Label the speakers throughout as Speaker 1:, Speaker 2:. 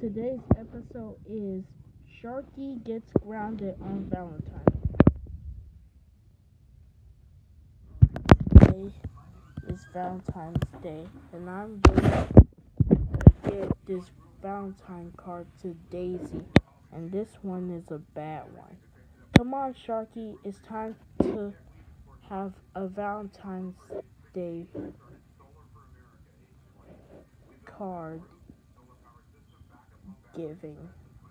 Speaker 1: Today's episode is Sharky gets grounded on Valentine's. Today is Valentine's Day, and I'm going to get this Valentine card to Daisy, and this one is a bad one. Come on, Sharky, it's time to have a Valentine's Day card giving.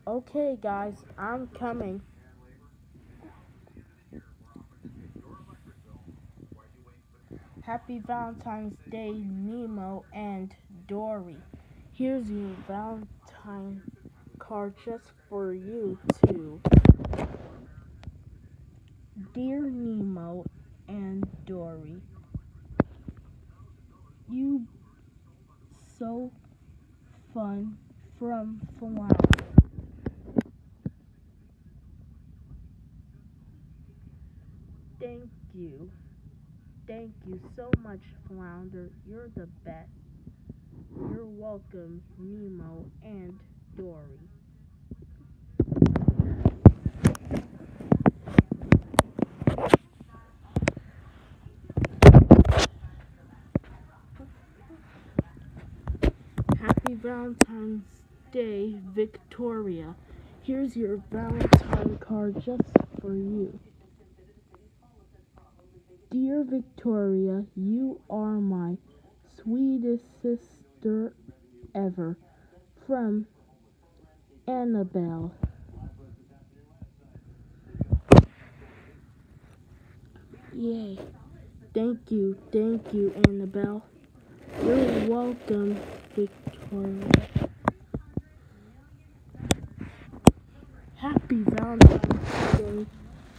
Speaker 1: Okay, guys, I'm coming. Happy Valentine's Day, Nemo and Dory. Here's your Valentine card just for you two. Dear Nemo and Dory, you so fun from Flounder. Thank you. Thank you so much, Flounder. You're the best. You're welcome, Nemo and Dory. Happy Valentine's Day, Victoria. Here's your Valentine card just for you. Dear Victoria, you are my sweetest sister ever. From Annabelle. Yay. Thank you, thank you, Annabelle. You're welcome, Victoria. Happy Valentine's Day,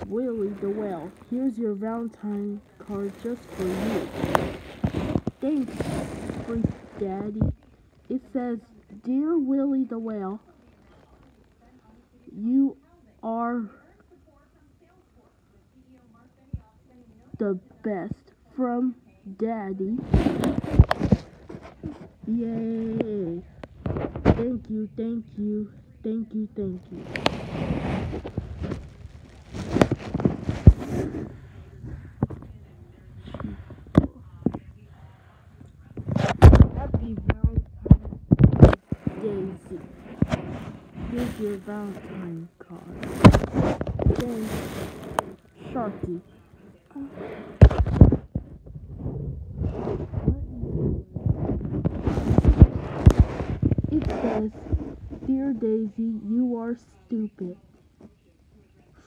Speaker 1: Willie the Whale. Here's your Valentine card just for you. Thanks, Freak Daddy. It says, Dear Willie the Whale, you are the best from Daddy. Yay! Thank you, thank you, thank you, thank you. Happy Valentine's Day, Daisy. Here's your Valentine card. Thanks, Sharky. It says, Dear Daisy, you are stupid.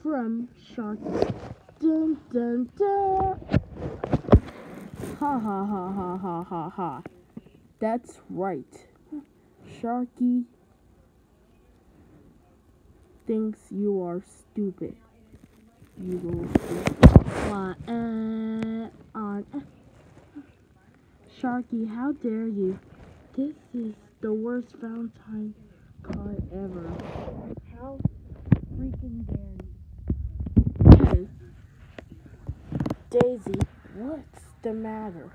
Speaker 1: From Sharky. Dun dun dun. Ha ha ha ha ha ha ha. That's right. Sharky thinks you are stupid. You will fly on. Sharky, how dare you? This is the worst Valentine card ever. How freaking dare you? Hey, Daisy, what's the matter?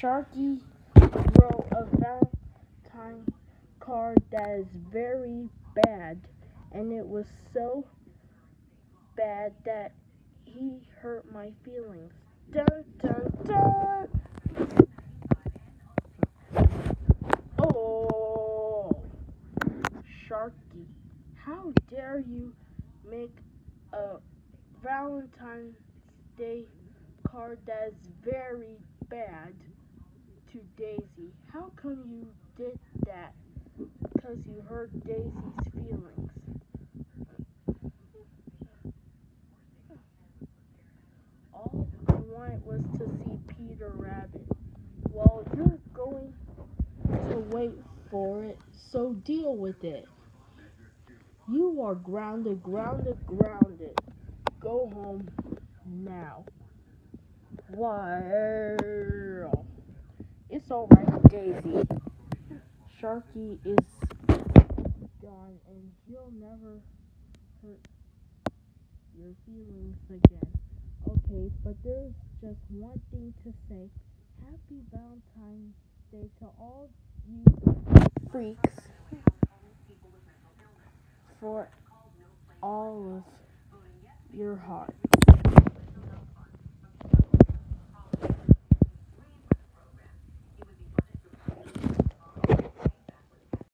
Speaker 1: Sharky wrote a Valentine card that is very bad, and it was so bad that he hurt my feelings. Dun dun dun! Oh, Sharky, how dare you make a Valentine's Day card that is very bad to Daisy? How come you did that? Hurt Daisy's feelings. All I wanted was to see Peter Rabbit. Well, you're going to wait for it, so deal with it. You are grounded, grounded, grounded. Go home now. Wow. It's alright, Daisy. Sharky is gone and he'll never hurt your feelings again. Okay, but there's just one thing to say. Happy Valentine's Day to all you freaks for all of your heart.